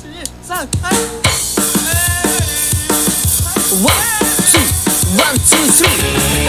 起，站，哎，one two one two three。